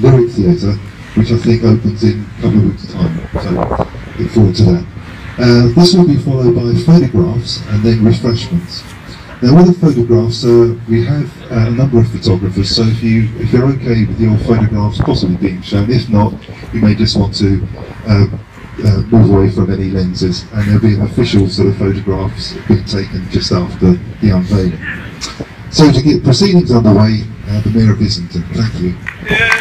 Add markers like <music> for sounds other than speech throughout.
Lyric Theatre, which I think opens in a couple of weeks' time. So look forward to that. Uh, this will be followed by photographs and then refreshments. Now with the photographs, uh, we have uh, a number of photographers, so if, you, if you're okay with your photographs possibly being shown, if not, you may just want to uh, uh, move away from any lenses and there'll be an official sort of photographs being taken just after the unveiling. So to get proceedings underway, uh, the Mayor of Islington, thank you.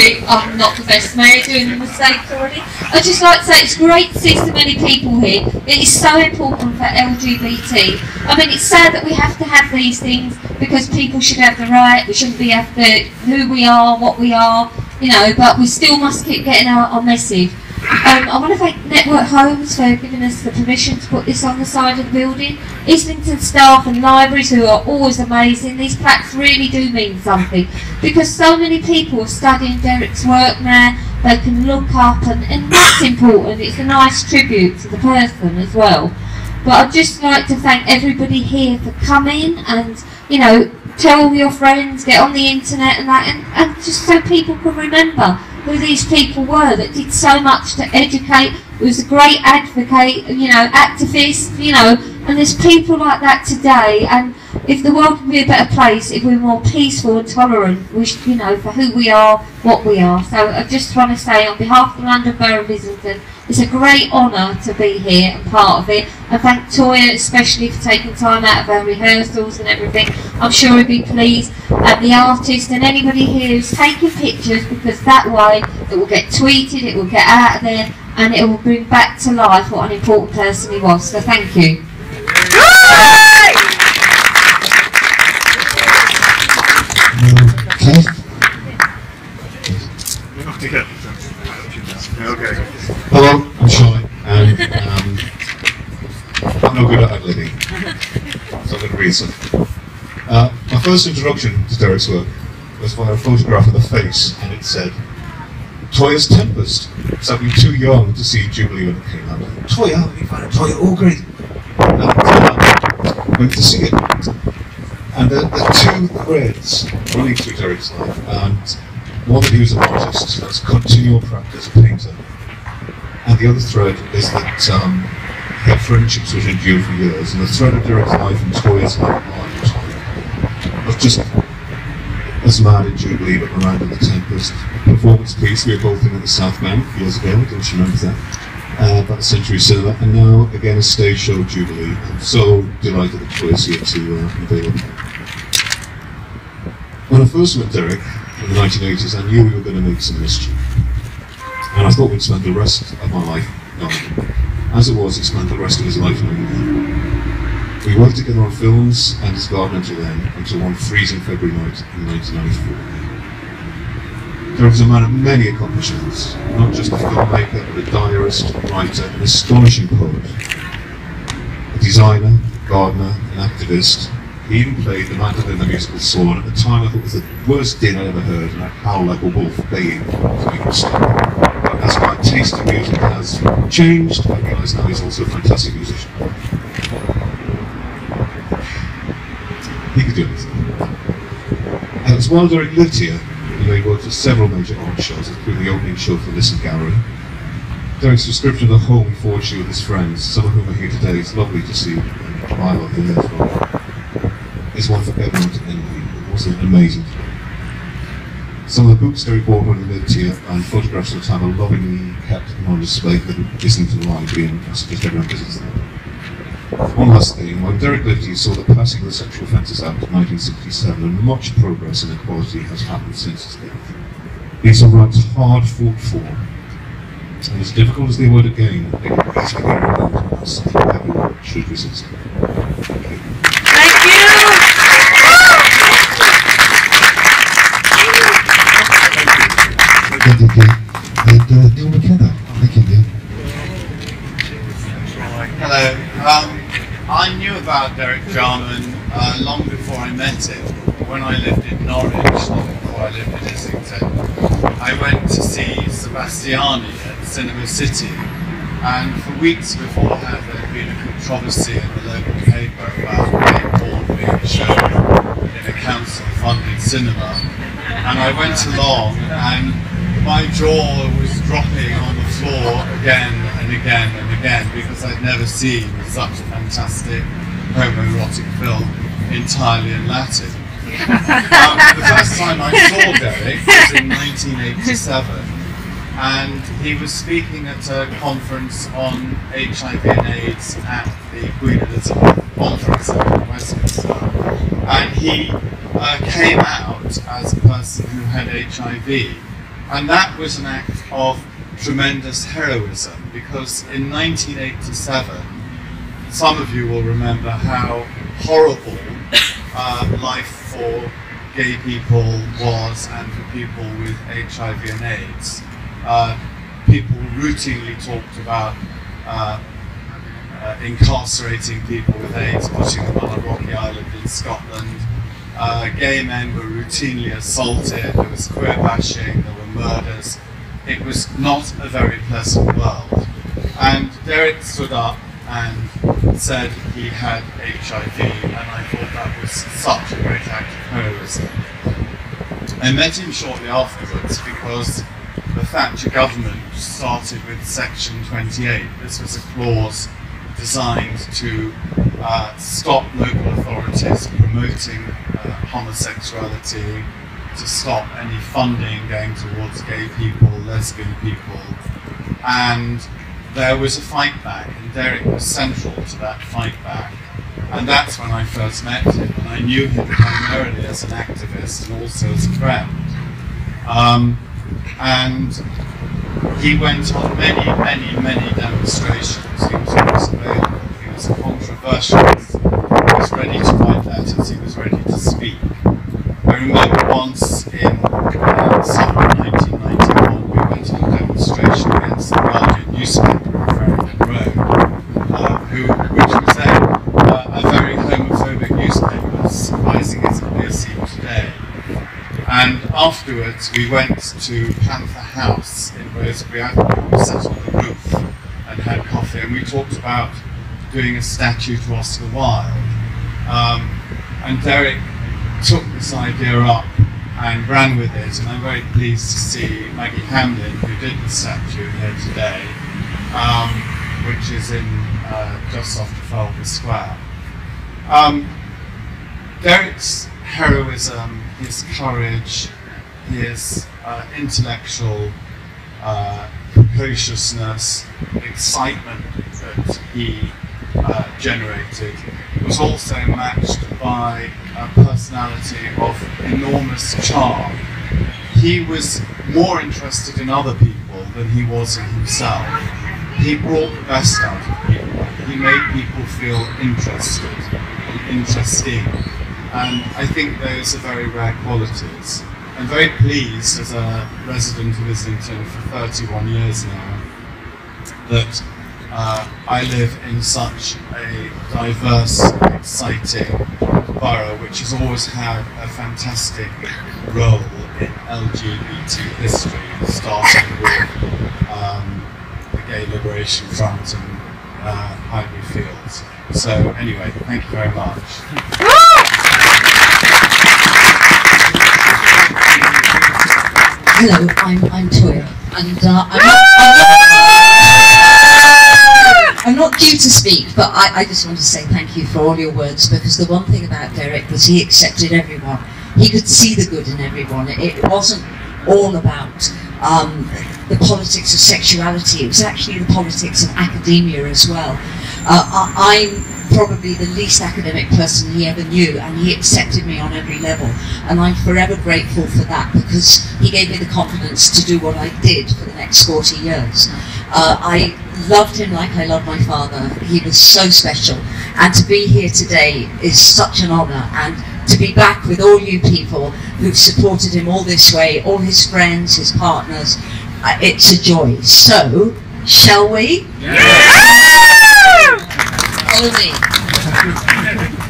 Sorry, I'm not the best mayor doing the mistake already. I'd just like to say it's great to see so many people here. It is so important for LGBT. I mean, it's sad that we have to have these things because people should have the right, we shouldn't be after who we are, what we are, you know, but we still must keep getting out our message. Um, I want to thank Network Homes for giving us the permission to put this on the side of the building. Islington staff and libraries who are always amazing. These plaques really do mean something because so many people are studying Derek's work now. They can look up and, and that's important. It's a nice tribute to the person as well. But I'd just like to thank everybody here for coming and, you know, tell your friends, get on the internet and that, and, and just so people can remember who these people were that did so much to educate, was a great advocate, you know, activist, you know, and there's people like that today. And if the world would be a better place, if we were more peaceful and tolerant, we should, you know, for who we are, what we are. So I just want to say, on behalf of the London Borough of Islington, it's a great honour to be here and part of it. And thank Toyah especially for taking time out of her rehearsals and everything. I'm sure he'd be pleased. And the artist and anybody here who's taking pictures because that way it will get tweeted, it will get out of there, and it will bring back to life what an important person he was. So thank you. Okay. Okay. Hello, I'm Sean, and um, I'm no good at ad-libbing, so I'm going to read some. Uh, my first introduction to Derek's work was via a photograph of the face, and it said, Toyah's Tempest. So we were too young to see Jubilee when it came out. Toyah, we found a Toyah, oh great. And uh, went to see it. And the, two threads running through Derek's life, and one that he was an artist, that's continual practice, of painter. And the other thread is that um, he had friendships which endured for years, and the thread of Derek's life and Toyah's life was just as mad in Jubilee, but Miranda the Tempest. Performance piece we were both in at the South Bank years ago, don't you remember that? Uh, about the Century Cinema, and now again a stage show of Jubilee. I'm so delighted that Toyah's here to uh, it. When I first met Derek in the 1980s, I knew we were going to make some mischief. And I thought we'd spend the rest of my life knowing. As it was, he spent the rest of his life knowing me. We worked together on films and his garden until then, until one freezing February night in 1994. Derek was a man of many accomplishments, not just a filmmaker, but a diarist, writer, an astonishing poet, a designer, gardener, an activist, he even played the mantle in the musical Saw, and at the time I thought it was the worst din I'd ever heard, and I'd howl like a wolf baying make him stop. But as my taste in music has changed, I realise now he's also a fantastic musician. He could do anything. And as here, you know, he worked for several major art shows, including the opening show for Lisson Gallery. Derek's description of the home he forged with his friends, some of whom are here today, it's lovely to see Milo here as well is one for everyone to envy. It was an amazing film. Some of the books when he lived here and photographs of the are lovingly kept on display at the Islington Library and I suggest everyone visits them. One last thing, when Derek lived here, he saw the passing of the Sexual Offences Act of 1967 and much progress in equality has happened since his death. These are rights hard fought for, and as difficult as they were to gain, they can easily be remembered as something everyone should resist. About Derek Jarman uh, long before I met him. When I lived in Norwich, long before I lived in Islington, I went to see Sebastiane at Cinema City. And for weeks beforehand, there had been a controversy in the local paper about gay porn being shown in a council-funded cinema. And I went along, and my jaw was dropping on the floor again and again and again because I'd never seen such fantastic homoerotic film entirely in Latin. Um, <laughs> the first time I saw Derek was in 1987 and he was speaking at a conference on HIV and AIDS at the Queen Elizabeth Conference in Westminster. And he uh, came out as a person who had HIV. And that was an act of tremendous heroism because in 1987, some of you will remember how horrible uh, life for gay people was and for people with HIV and AIDS. Uh, people routinely talked about uh, uh, incarcerating people with AIDS, putting them on a rocky island in Scotland. Uh, gay men were routinely assaulted, there was queer bashing, there were murders. It was not a very pleasant world. And Derek stood up and said he had HIV, and I thought that was such a great act of heroism. I met him shortly afterwards because the Thatcher government started with Section 28. This was a clause designed to uh, stop local authorities promoting uh, homosexuality, to stop any funding going towards gay people, lesbian people, and there was a fight back, and Derek was central to that fight back. And that's when I first met him, and I knew him primarily as an activist and also as a friend. Um, and he went on many, many, many demonstrations. He was always available. He was a controversialist. He was ready to fight letters. He was ready to speak. I remember once in uh, summer 1991, we went on a demonstration against the Guardian newspaper in Farringdon Road, uh, who, which was then uh, a very homophobic newspaper, surprising as it may seem today. And we went to Panther House in Rosebery Avenue. We sat on the roof and had coffee, and we talked about doing a statue to Oscar Wilde. Um, and Derek took this idea up and ran with it, and I'm very pleased to see Maggi Hambling, who did the statue here today, um, which is in uh, just off Trafalgar Square. Um, Derek's heroism, his courage, his uh, intellectual uh, precociousness, excitement that he uh, generated was also matched by a personality of enormous charm. He was more interested in other people than he was in himself. He brought the best out of people. He made people feel interested and interesting. And I think those are very rare qualities. I'm very pleased as a resident of Islington for 31 years now that uh, I live in such a diverse, exciting borough which has always had a fantastic role in LGBT history, starting with um, the Gay Liberation Front and uh, Highbury Fields. So anyway, thank you very much. Hello, I'm, I'm Toyah, and uh, I'm, not, I'm, not, due to speak, but I, I just want to say thank you for all your words because the one thing about Derek was he accepted everyone. He could see the good in everyone. It, it wasn't all about um, the politics of sexuality, it was actually the politics of academia as well. Uh, I'm probably the least academic person he ever knew, and he accepted me on every level. And I'm forever grateful for that because he gave me the confidence to do what I did for the next 40 years. Uh, I loved him like I love my father. He was so special. And to be here today is such an honour. And to be back with all you people who've supported him all this way, all his friends, his partners, uh, it's a joy. So, shall we? Follow me.